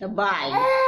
Goodbye. Bye.